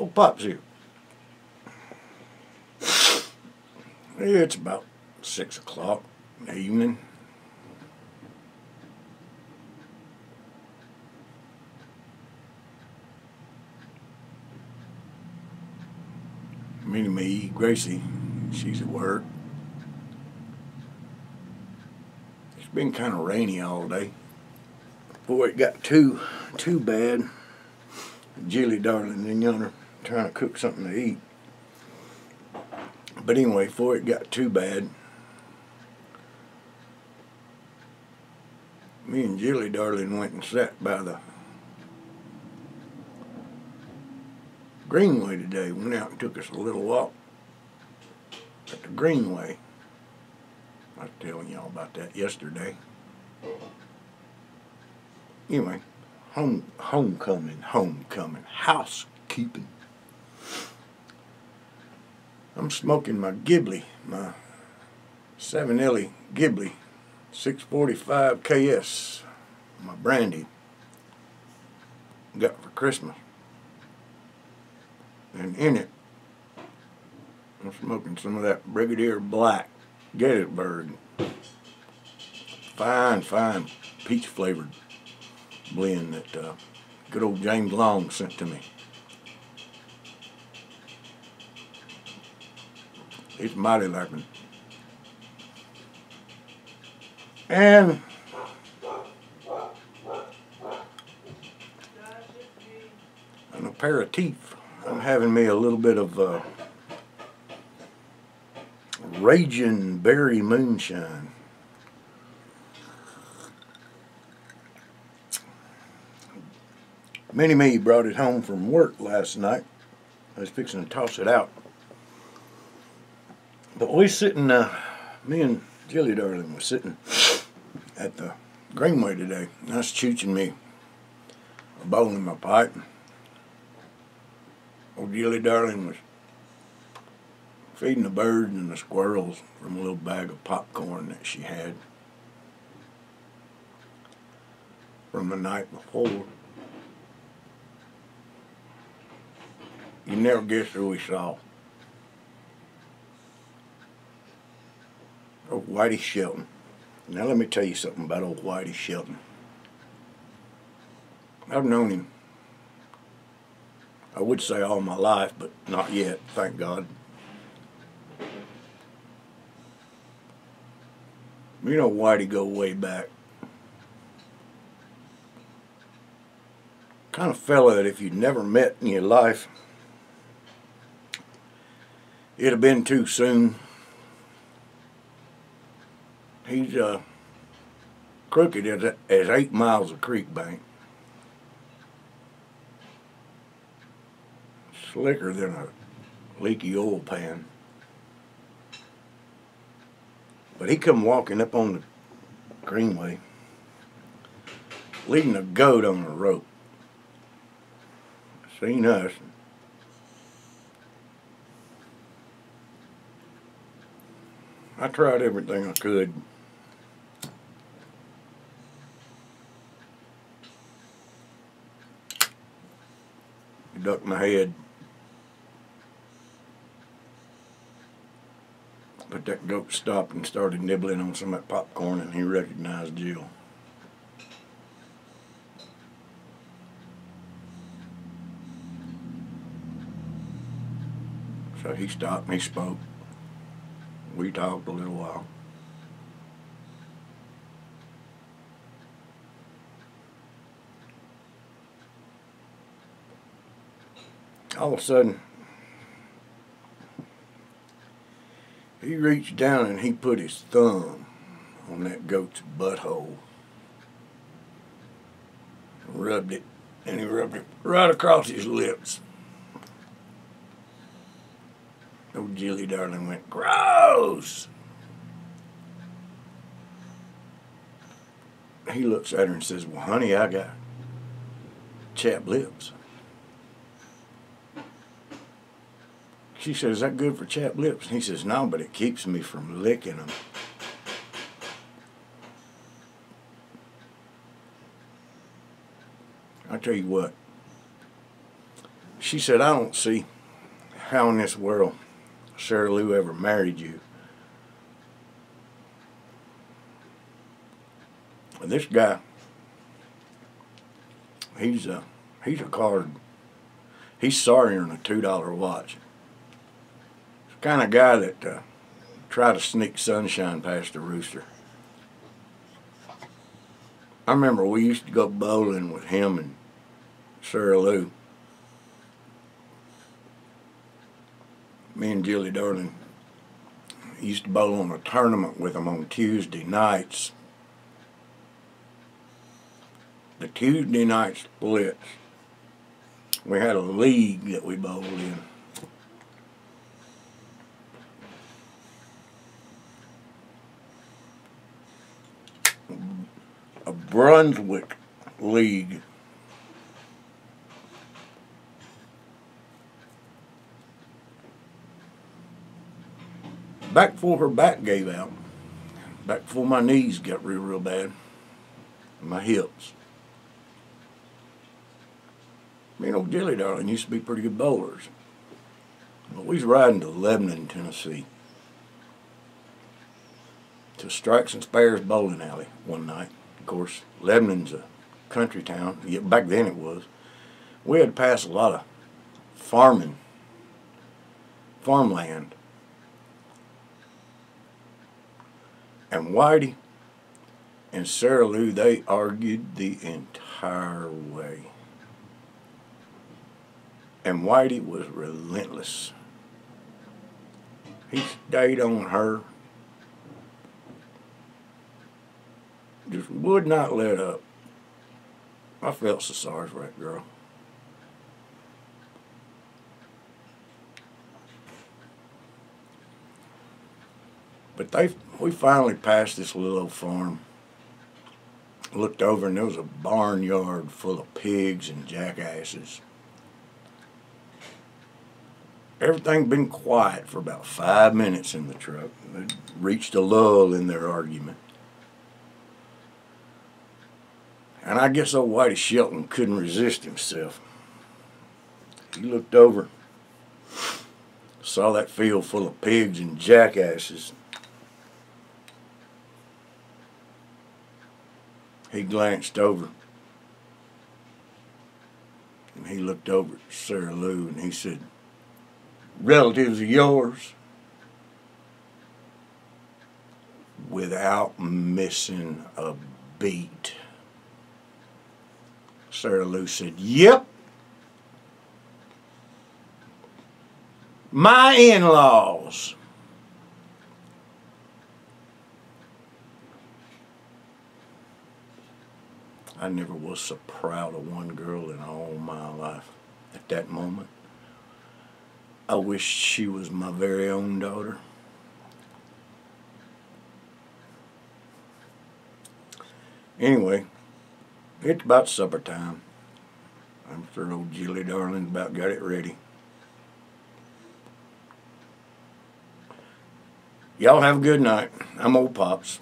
Oh, Pop's here. It's about six o'clock in the evening. Minnie me, Gracie, she's at work. It's been kind of rainy all day. Boy, it got too, too bad. Jilly darling and yonder trying to cook something to eat. But anyway, before it got too bad, me and Jilly darling went and sat by the Greenway today. Went out and took us a little walk at the Greenway. I was telling y'all about that yesterday. Anyway, home homecoming, homecoming, housekeeping. I'm smoking my Ghibli, my Savinelli Ghibli 645 KS, my brandy got for Christmas. And in it, I'm smoking some of that Brigadier Black Gettysburg. Fine, fine, peach flavored blend that uh, good old James Long sent to me. It's mighty lacking. And an aperitif. I'm having me a little bit of uh, Raging Berry Moonshine. Minnie Me brought it home from work last night. I was fixing to toss it out. But we sitting, uh, me and Jilly Darling was sitting at the Greenway today. And I was chooching me a bowl in my pipe. Old Jilly Darling was feeding the birds and the squirrels from a little bag of popcorn that she had from the night before. You never guess who we saw. Old Whitey Shelton. Now let me tell you something about old Whitey Shelton. I've known him, I would say all my life, but not yet, thank God. You know Whitey go way back. Kind of fella that if you'd never met in your life, it'd have been too soon. He's uh, crooked as, as eight miles of creek bank. Slicker than a leaky oil pan. But he come walking up on the greenway, leading a goat on a rope. Seen us. I tried everything I could. Ducked my head. But that goat stopped and started nibbling on some of that popcorn and he recognized Jill. So he stopped and he spoke. We talked a little while. All of a sudden, he reached down and he put his thumb on that goat's butthole. Rubbed it, and he rubbed it right across his lips. Old Jilly darling went, gross! He looks at her and says, well, honey, I got chapped lips. She says, is that good for chapped lips? And he says, no, but it keeps me from licking them. I tell you what, she said, I don't see how in this world Sara Lou ever married you. This guy, he's a he's a card. He's sorrier than a two dollar watch. Kind of guy that uh, try to sneak sunshine past the rooster. I remember we used to go bowling with him and Sara Lou. Me and Jilly Darling used to bowl on a tournament with him on Tuesday nights. The Tuesday night splits. We had a league that we bowled in. A Brunswick League. Back before her back gave out, back before my knees got real, real bad, my hips. Me and old Jilly Darling used to be pretty good bowlers. But we was riding to Lebanon, Tennessee, to Strikes and Spares Bowling Alley one night. Course, Lebanon's a country town. Back then it was. We had passed a lot of farming, farmland. And Whitey and Sara Lou, they argued the entire way. And Whitey was relentless. He stayed on her. Would not let up. I felt so sorry for that girl. But they, we finally passed this little old farm. Looked over and there was a barnyard full of pigs and jackasses. Everything been quiet for about five minutes in the truck. They reached a lull in their argument. And I guess old Whitey Shelton couldn't resist himself. He looked over, saw that field full of pigs and jackasses. He glanced over and he looked over at Sara Lou and he said, relatives of yours without missing a beat. Sara Lou said, Yep. My in laws. I never was so proud of one girl in all my life at that moment. I wish she was my very own daughter. Anyway, it's about supper time. I'm sure old Jilly Darling about got it ready. Y'all have a good night. I'm old Pops.